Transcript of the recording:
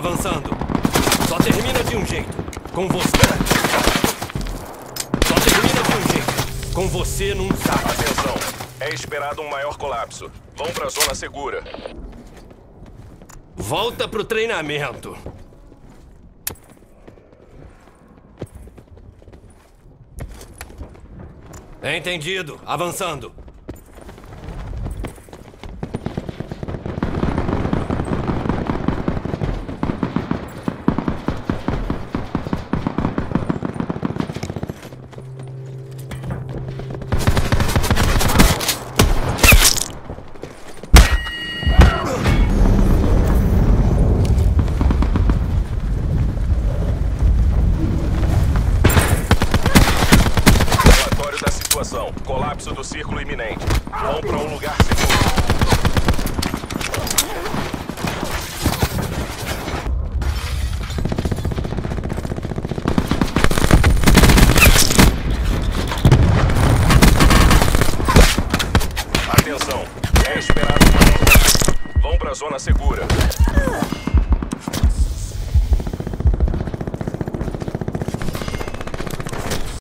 Avançando. Só termina de um jeito. Com você. Só termina de um jeito. Com você num saco. Atenção. É esperado um maior colapso. Vão pra zona segura. Volta pro treinamento. Entendido. Avançando. Da situação. Colapso do círculo iminente. Vão pra um lugar seguro. Atenção. É esperado. Vão pra zona segura.